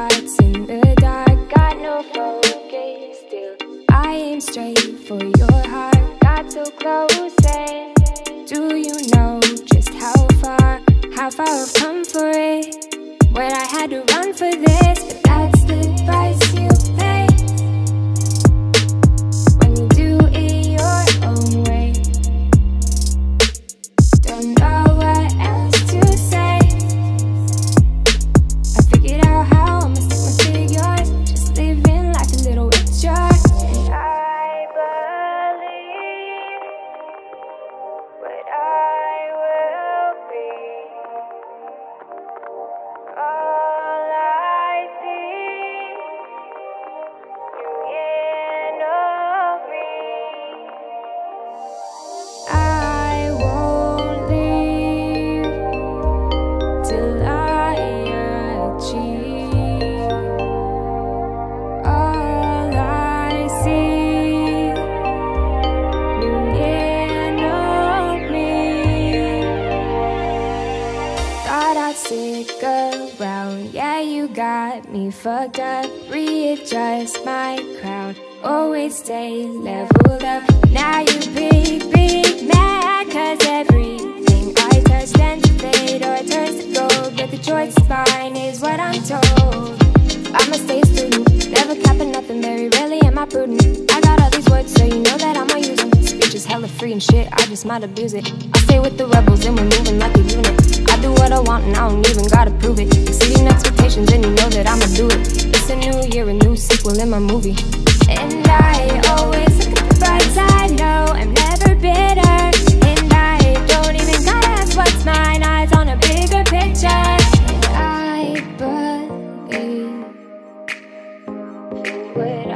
Shots in the dark, got no focus still. I aim straight for your heart, got so close. And do you know stick around. Yeah, you got me fucked up. Readjust my crown. Always stay leveled up. Now you big, big mad. Cause everything I touch tends to fade or turns to gold. But the choice is mine, is what I'm told. I'ma stay student. Never capping nothing, very rarely am I prudent. I got all these words, so you know that I'ma use them. Speech is hella free and shit, I just might abuse it. I stay with the rebels and we're moving like a and I don't even gotta prove it. Exceeding expectations, and you know that I'ma do it. It's a new year, a new sequel in my movie. And I always look at the bright side. No, I'm never bitter. And I don't even gotta ask what's mine. Eyes on a bigger picture. And I believe. When